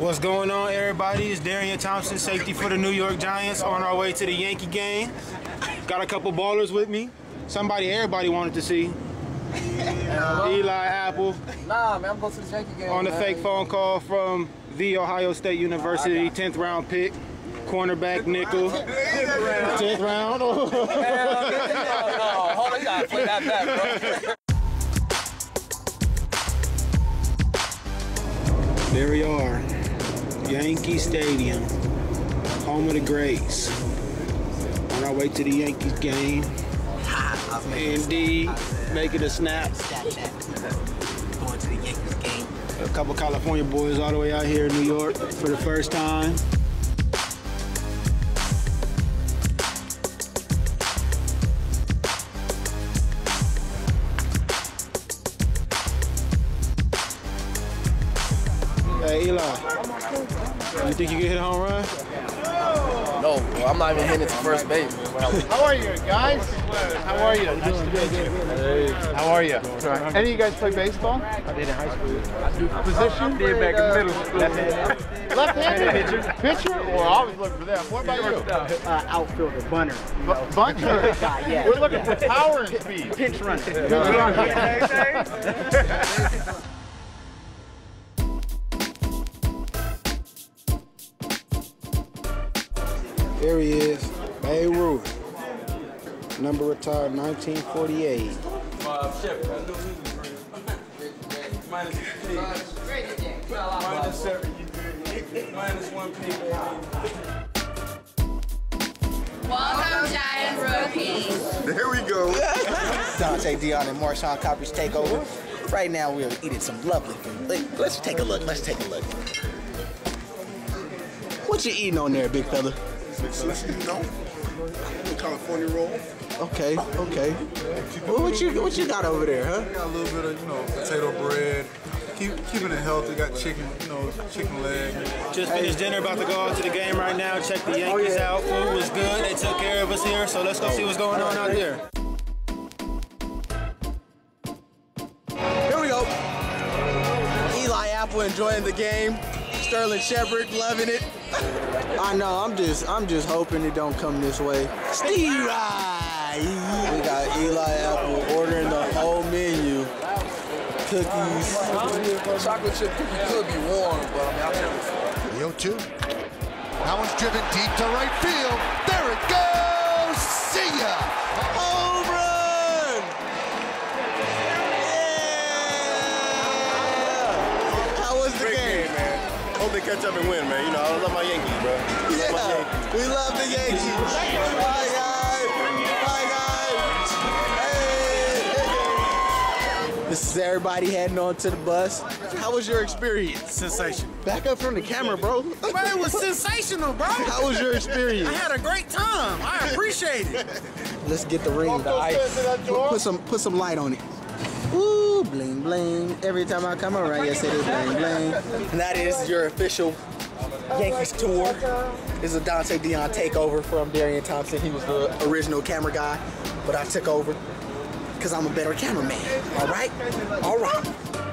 What's going on, everybody? It's Darian Thompson, safety for the New York Giants, on our way to the Yankee game. Got a couple ballers with me. Somebody everybody wanted to see. Eli Apple Nah, man, I'm going to the Yankee game. on the man. fake phone call from the Ohio State University, 10th round pick, cornerback nickel. 10th round. Hell, no, hold on, you gotta play that back, bro. There we are, Yankee Stadium, home of the greats. On our way to the Yankees game. Indeed, making a snap. Going to the Yankees game. A couple California boys all the way out here in New York for the first time. Hey Eli, you think you can hit a home run? No, bro, I'm not even hitting it to first base. How are you guys? How are you? Nice to meet you. How are you? Any of you guys play baseball? I did in high school. Position? I Did back in middle school. Left-handed pitcher. Pitcher? Well, I always look for them. What about you? uh, outfielder, bunter. Bu- Buncher. yeah. We're looking for power and speed. Pinch runner. There he is, Babe Ruth. Number retired 1948. Minus three. Minus seven, you good. Minus one people. Welcome, Giant Rookies. There we go. Donte Deayon and Marshawn Coppers take over. Right now we're eating some lovely food. Let- Let's take a look. Let's take a look. What you eating on there, big fella? You know, California roll. Okay, okay. Well, what you what you got over there, huh? Got a little bit of, you know, potato bread. Keep keeping it healthy. Got chicken, you know, chicken leg. Just finished dinner, about to go out to the game right now. Check the oh, Yankees out. Food was good. They took care of us here, so let's go see what's going on out there. Here we go. Eli Apple enjoying the game. Sterling Shepard loving it. I know. I'm just I'm just hoping it don't come this way. Steve Rye. We got Eli Apple ordering the whole menu. Cookies. Chocolate chip cookie could be warm, but I mean, I'll tell you. The 0 2. That one's driven deep to right field. There it goes. See ya. Hope they catch up and win, man. You know, I love my Yankees, bro. Yeah, we love the Yankees. Bye, guys. Bye, guys. Hey. This is everybody heading on to the bus. How was your experience? Sensational. Back up from the camera, bro. Man, it was sensational, bro. How was your experience? I had a great time. I appreciate it. Let's get the ring, the ice. Put, put some put some light on it. Ooh, bling bling. Every time I come around, you say bling bling. And that is your official Yankees tour. This is a Donte Deayon takeover from Darian Thompson. He was the original camera guy, but I took over because I'm a better cameraman. All right? All right.